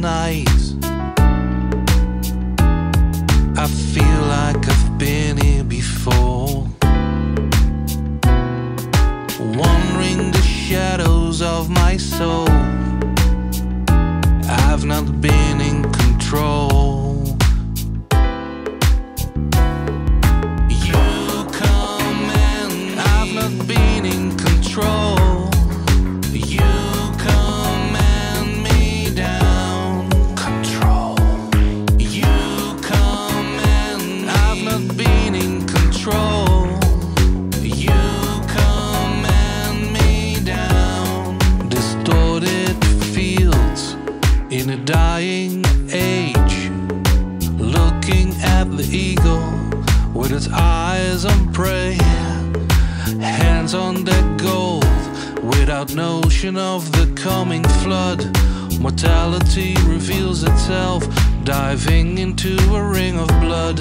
nights. I feel like I've been here before. Wandering the shadows of my soul. I've not been the eagle with its eyes on prey. Hands on that gold without notion of the coming flood. Mortality reveals itself, diving into a ring of blood.